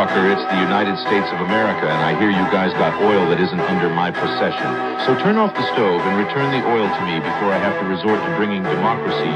It's the United States of America, and I hear you guys got oil that isn't under my possession. So turn off the stove and return the oil to me before I have to resort to bringing democracy